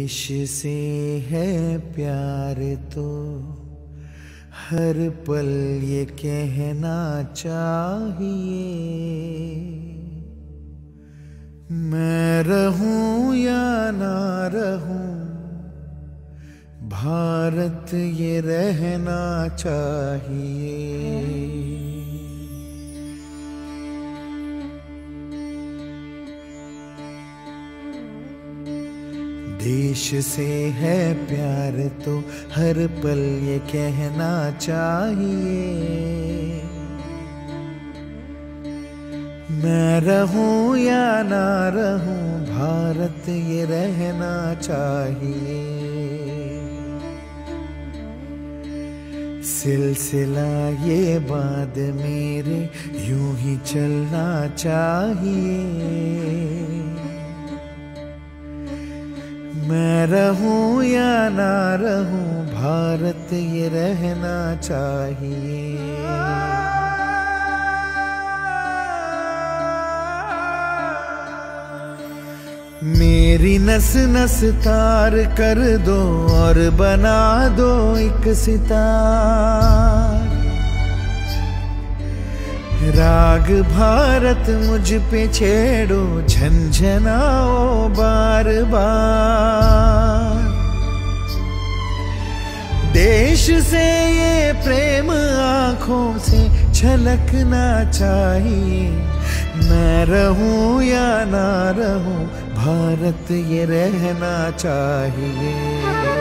देश से है प्यार तो। हर पल ये कहना चाहिए। मैं रहूँ या ना रहूँ, भारत ये रहना चाहिए। देश से है प्यार तो हर पल ये कहना चाहिए। मैं रहूँ या ना रहूँ, भारत ये रहना चाहिए। सिलसिला ये बाद मेरे, यूँ ही चलना चाहिए। मैं रहूँ या ना रहूँ, भारत ये रहना चाहिए। मेरी नस नस तार कर दो और बना दो एक सितार। राग भारत मुझ पे छेड़ो झंझनाओ बार बार। देश से ये प्रेम आँखों से छलकना चाहिए। मैं रहूँ या ना रहूँ, भारत ये रहना चाहिए।